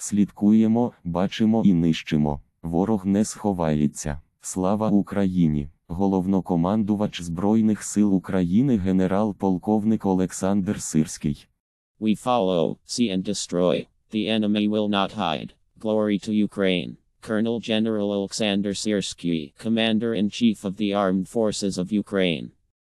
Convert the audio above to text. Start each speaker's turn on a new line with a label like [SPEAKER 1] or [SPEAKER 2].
[SPEAKER 1] Слідкуємо, бачимо і нищимо. Ворог не сховається. Слава Україні! Головнокомандувач Збройних сил України генерал-полковник Олександр Сирський.
[SPEAKER 2] We follow, see and destroy. The enemy will not hide. Glory to Ukraine. Colonel General Alexander Sirsky, Commander in Chief of the Armed Forces of Ukraine.